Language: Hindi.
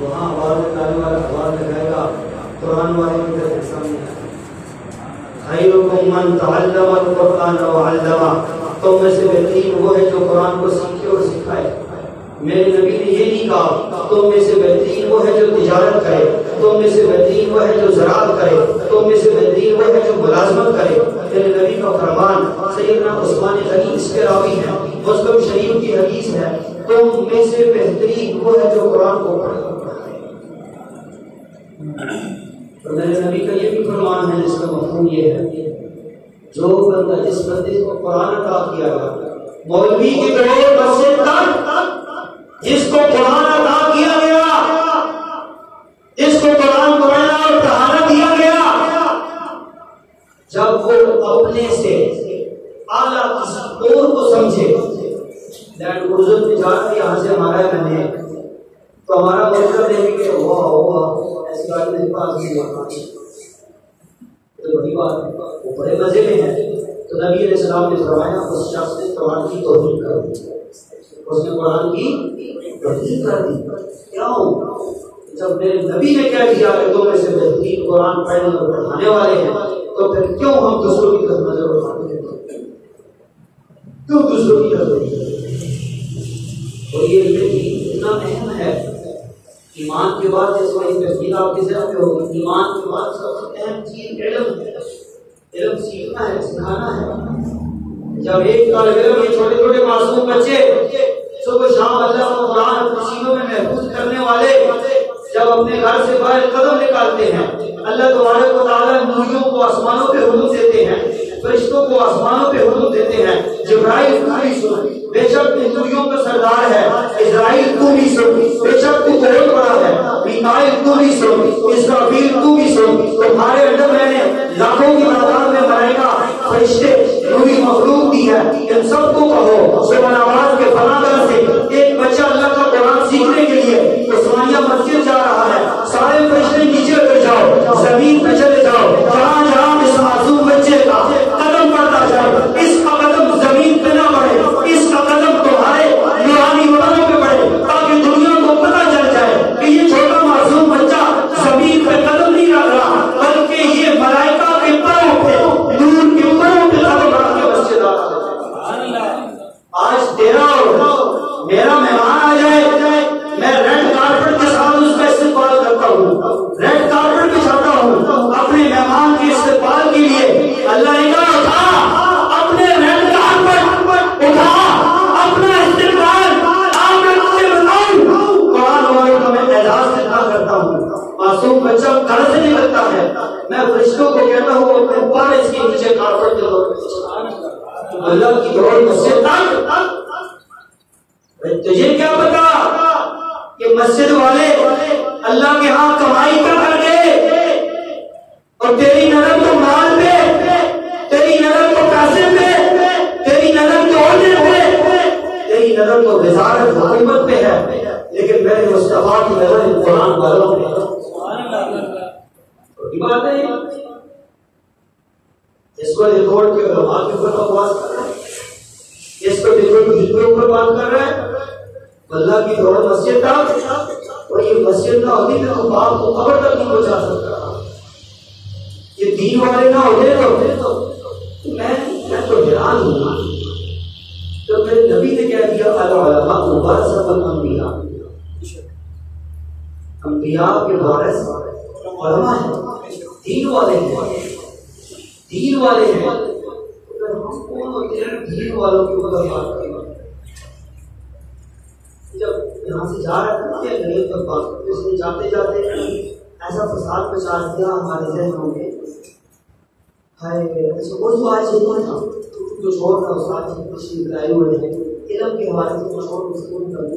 वहाँ आवाज़ निकालने वाला, आवाज़ लगाएगा कुरान वाले की तरफ़ सामने। अल्लमा तुम में से बेहतरीन वो है जो कुरान को सीखे और सिखाए। मेरे नबी ने ये नहीं कहा, तुम में से बेहतरीन वो है जो तिजारत करे। तुम में से बेहतरीन वो है जो ज़राअत करे। तुम में से बेहतरीन वो है जो मुलाजमत करे। मेरे नबी का फरमान, सैयदना उस्मान गनी इसके रावी है। मुस्लिम शरीफ की हदीस है, तुम में से बेहतरीन वो है जो कुरान को पढ़े। तो नबी का ये भी फरमान है, जिसका मफहूम ये है जो बंदा जिस बंदे को कुरान अता किया गया मौलवी के करोड़ मस्जिद तक, जिसको कुरान अता किया गया, जिसको कुरान पढ़ना और पढ़ाना दिया गया, जब वो अपने से आला किसी और को समझे उर्दू में जाकर यहाँ से हमारा मैंने तो हमारा मतलब नहीं कि हुआ हुआ ऐसी बात मेरे पास नहीं हुआ तो बड़ी बात है। वो बड़े मज़े में है। तो नबी अलैहिस्सलाम ने फरमाया, उस शख्स ने कुरान की तौहीद कर दी। उसने कुरान की तौहीद कर दी। क्यों? जब मेरे नबी ने कह दिया कि तुम ऐसे बेहतरीन कुरान पढ़ने और पढ़ाने वाले हैं तो फिर क्यों हम दूसरों की तरफ़ नज़र उठाते हैं? क्यों दूसरों की तरफ़ और ये इतना अहम है ईमान के बाद ईमान के बाद सबसे अहम चीज़ इल्म। है इल्म सीखना है, सिखाना है। जब एक तालिब इल्म ये छोटे छोटे मासूम बच्चे सुबह शाम अल्लाह कुरान सीनों में महफूज करने वाले जब अपने घर से बाहर कदम निकालते हैं, अल्लाह तुम्हारे को ताला नूरियों को आसमानों पे हुलूम देते हैं, फरिश्तों को आसमानों पे हुलूम देते हैं। जिब्राइल तू भी सुन, बेशक नूरियों का सरदार है, इजराइल तू भी सुन बेशक तू बहुत बड़ा है मिकाइल तू भी सुन इसराफील तू भी सुन। तुम्हारे अंदर मैंने लाखों की तादाद में मलाइका फरिश्ते पूरी मखलूक दी है। इन सबको कहो, सुबह नमाज़ के फनादर से एक बच्चा अल्लाह का कुरान सीखने के लिए उस्मानिया मस्जिद जा रहा है सारे फरिश्ते नीचे उतर जाओ ज़मीन पे चले जाओ जहाँ जहाँ इस मासूम बच्चे का कदम पड़ता जाए इसका कदम ज़मीन पे ना बढ़े इसका कदम तुम्हारे नूरानी वतनों पे बढ़े ताकि दुनिया को पता चल जाए कि ये छोटा मासूम बच्चा ज़मीन पे कदम नहीं रख रहा बल्कि ये मलाइका के पैरों पे नूर के पैरों पे कदम रख के मस्जिद आ रहा है आज तेरा, मेरा मेहमान आ जाए, मैं रेड कार्पेट के साथ उसका इस्तेमाल करता हूँ। रेड कार्पेट बिछाता हूँ अपने मेहमान के इस्तेमाल के लिए। अल्लाह हूँ बच्चा घर से निकलता है। मैं फरिश्तों को कहता हूँ ऊपर इसके नीचे कार्पेट के अल्लाह की दौड़ मस्जिद तक तुझे क्या पता कि मस्जिद वाले अल्लाह के यहाँ कमाई क्या कर गए? और तेरी नज़र तो माल पे, तेरी नज़र तो पैसे पे, तेरी नज़र तो औहदे पे, तेरी नज़र तो वजारत हुकूमत पे है। लेकिन मेरे मुस्तफ़ा की नज़र कुरान वालों बड़ी बात है इसको रिकॉर्ड के उलमा के ऊपर बकवास कर रहे हैं। इसको रिकॉर्ड के ऊपर बात कर रहे हैं, अल्लाह की दौड़ मस्जिद तक और ये मस्जिद ना होती तो बाप को खबर तक नहीं पहुँचा सकता। ये दीन वाले ना होते तो तो मैं मैं तो हैरान हूँ। तो मेरे नबी ने क्या दिया अल्लाह मुबारक अंबिया। अंबिया के वारिस उलमा है, दीन वाले हैं। दीन वाले हैं दीन वालों के ऊपर बात करेंगे जब यहाँ से जा रहा था ना गरीब तक बात तो इसने जाते जाते ऐसा फसाद मचा दिया हमारे जहनों में हाय ऐसे वो जो आज कौन था जो था उस आज कुछ निकलाए हुए हैं इलम के हवाले से कुछ और उसको कर